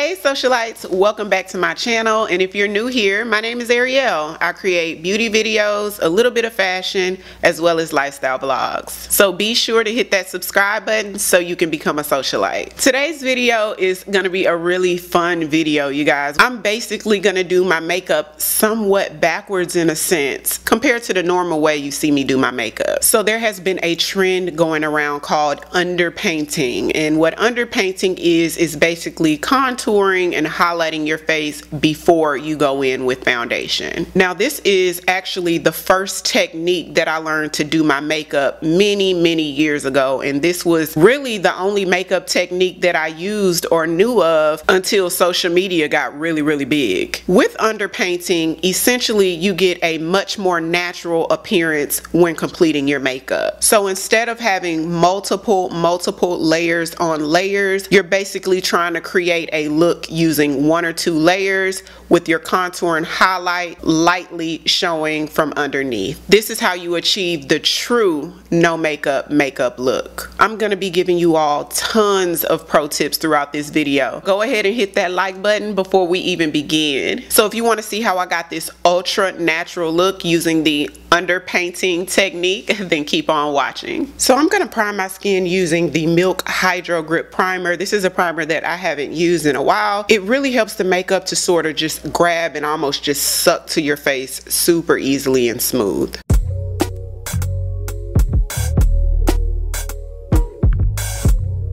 Hey socialites, welcome back to my channel and if you're new here, my name is Ariell. I create beauty videos, a little bit of fashion, as well as lifestyle vlogs. So be sure to hit that subscribe button so you can become a socialite. Today's video is going to be a really fun video you guys. I'm basically going to do my makeup somewhat backwards in a sense compared to the normal way you see me do my makeup. So there has been a trend going around called underpainting and what underpainting is is basically contour contouring and highlighting your face before you go in with foundation. Now this is actually the first technique that I learned to do my makeup many many years ago and this was really the only makeup technique that I used or knew of until social media got really really big. With underpainting essentially you get a much more natural appearance when completing your makeup. So instead of having multiple multiple layers on layers you're basically trying to create a look using one or two layers with your contour and highlight lightly showing from underneath. This is how you achieve the true no makeup makeup look. I'm going to be giving you all tons of pro tips throughout this video. Go ahead and hit that like button before we even begin. So if you want to see how I got this ultra natural look using the underpainting technique, then keep on watching. So I'm going to prime my skin using the Milk Hydro Grip Primer. This is a primer that I haven't used in a while. It really helps the makeup to sort of just grab and almost just suck to your face super easily and smooth.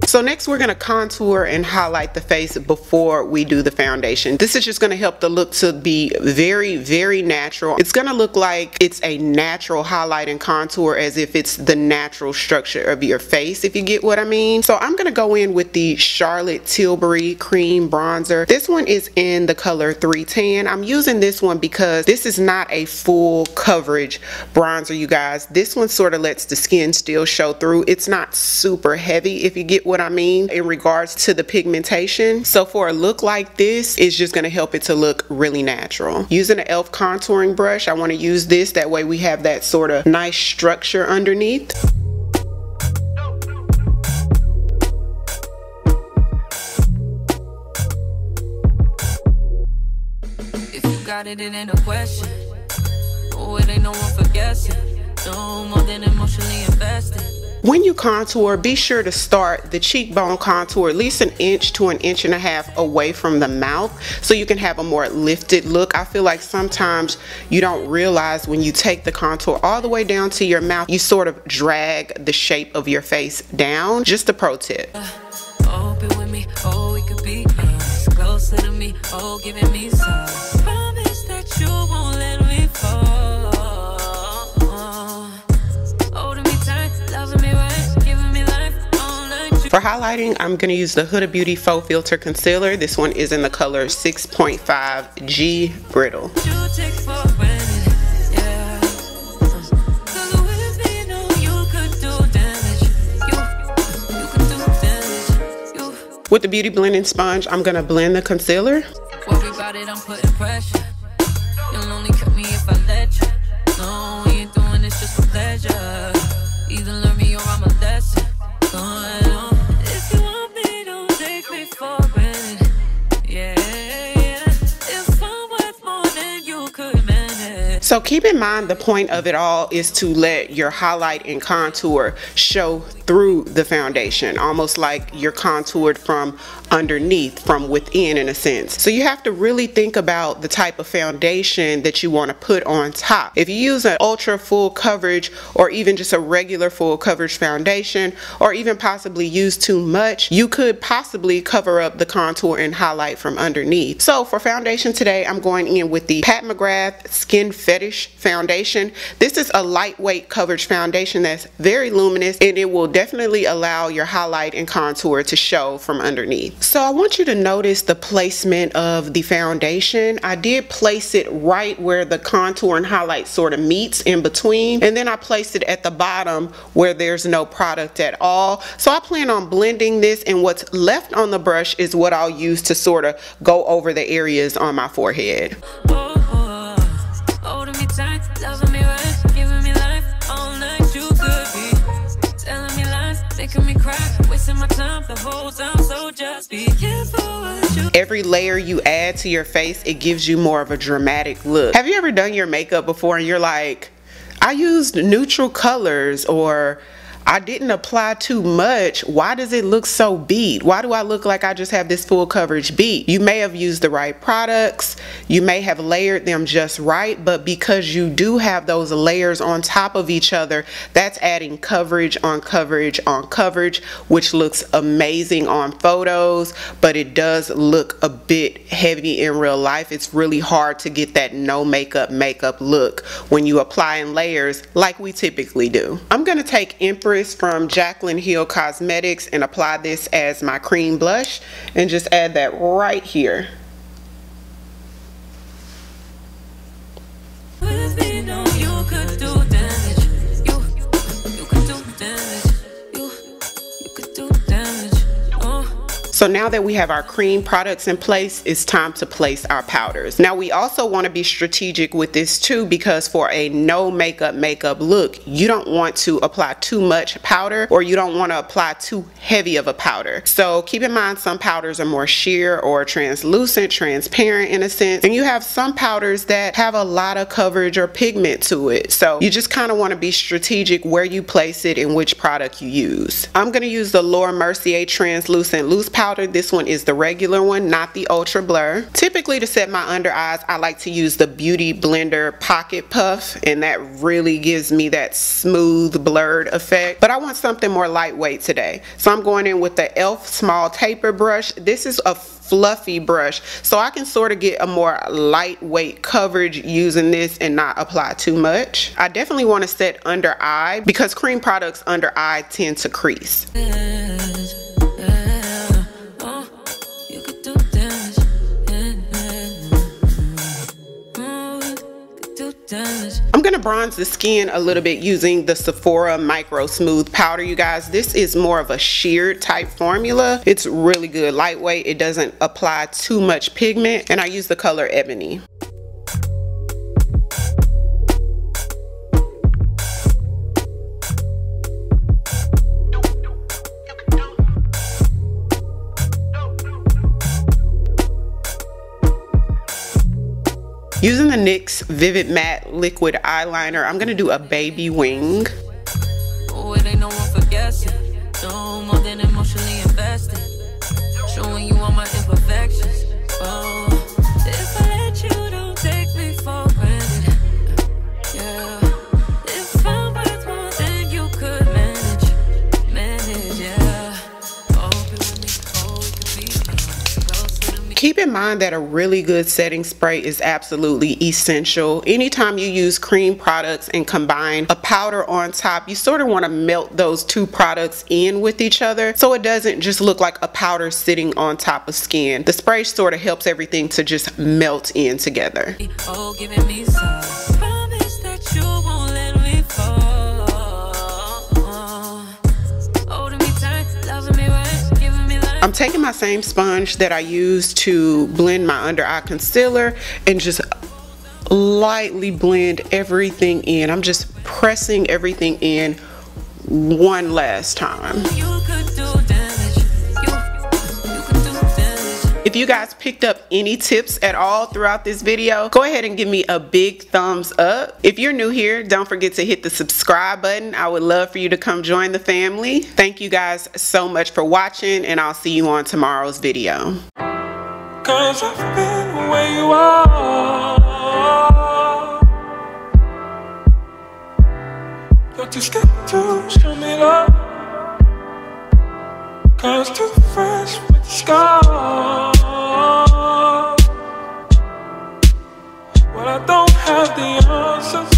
So next we're going to contour and highlight the face before we do the foundation. This is just going to help the look to be very, very natural. It's going to look like it's a natural highlight and contour as if it's the natural structure of your face, if you get what I mean. So I'm going to go in with the Charlotte Tilbury Cream Bronzer. This one is in the color 3 Tan. I'm using this one because this is not a full coverage bronzer, you guys. This one sort of lets the skin still show through. It's not super heavy, if you get what what I mean in regards to the pigmentation. So for a look like this, it's just gonna help it to look really natural. Using an e.l.f. contouring brush, I wanna use this, that way we have that sort of nice structure underneath. If you got it, it ain't a question. Oh, it ain't no one for guessing. No more than emotionally invested. When you contour, be sure to start the cheekbone contour at least an inch to an inch and a half away from the mouth so you can have a more lifted look. I feel like sometimes you don't realize when you take the contour all the way down to your mouth, you sort of drag the shape of your face down. Just a pro tip. Uh, highlighting, I'm going to use the Huda Beauty Faux Filter Concealer. This one is in the color 6.5 G Brittle. With the Beauty Blending Sponge, I'm going to blend the concealer. Either learn me or I'm a lesson. So keep in mind the point of it all is to let your highlight and contour show through the foundation, almost like you're contoured from underneath, from within in a sense. So you have to really think about the type of foundation that you want to put on top. If you use an ultra full coverage or even just a regular full coverage foundation or even possibly use too much, you could possibly cover up the contour and highlight from underneath. So for foundation today, I'm going in with the Pat McGrath Skin Fetish Foundation. This is a lightweight coverage foundation that's very luminous and it will definitely allow your highlight and contour to show from underneath. So I want you to notice the placement of the foundation. I did place it right where the contour and highlight sort of meets in between and then I placed it at the bottom where there's no product at all. So I plan on blending this and what's left on the brush is what I'll use to sort of go over the areas on my forehead. Every layer you add to your face, it gives you more of a dramatic look. Have you ever done your makeup before and you're like, I used neutral colors or I didn't apply too much. Why does it look so beat? Why do I look like I just have this full coverage beat? You may have used the right products. You may have layered them just right, but because you do have those layers on top of each other, that's adding coverage on coverage on coverage, which looks amazing on photos, but it does look a bit heavy in real life. It's really hard to get that no makeup makeup look when you apply in layers like we typically do. I'm gonna take Empress from Jaclyn Hill Cosmetics and apply this as my cream blush and just add that right here. So now that we have our cream products in place, it's time to place our powders. Now we also want to be strategic with this too because for a no makeup makeup look, you don't want to apply too much powder or you don't want to apply too heavy of a powder. So keep in mind some powders are more sheer or translucent, transparent in a sense, and you have some powders that have a lot of coverage or pigment to it. So you just kind of want to be strategic where you place it and which product you use. I'm going to use the Laura Mercier translucent loose powder powder. This one is the regular one, not the Ultra Blur. Typically to set my under eyes, I like to use the Beauty Blender Pocket Puff and that really gives me that smooth blurred effect. But I want something more lightweight today. So I'm going in with the e.l.f. Small Taper Brush. This is a fluffy brush so I can sort of get a more lightweight coverage using this and not apply too much. I definitely want to set under eye because cream products under eye tend to crease. I'm gonna bronze the skin a little bit using the Sephora Micro Smooth Powder, you guys. This is more of a sheer type formula. It's really good, lightweight. It doesn't apply too much pigment, and I use the color Ebony. Using the NYX Vivid Matte Liquid Eyeliner, I'm going to do a baby wing. Oh. Showing you all my imperfections. Keep in mind that a really good setting spray is absolutely essential. Anytime you use cream products and combine a powder on top, you sort of want to melt those two products in with each other so it doesn't just look like a powder sitting on top of skin. The spray sort of helps everything to just melt in together. Oh, I'm taking my same sponge that I used to blend my under eye concealer and just lightly blend everything in. I'm just pressing everything in one last time. You guys picked up any tips at all throughout this video, go ahead and give me a big thumbs up. If you're new here, don't forget to hit the subscribe button. I would love for you to come join the family. Thank you guys so much for watching and I'll see you on tomorrow's video. Cause I've been where you are. You're too scared to show me love. Cause too fresh with the scars. the answers.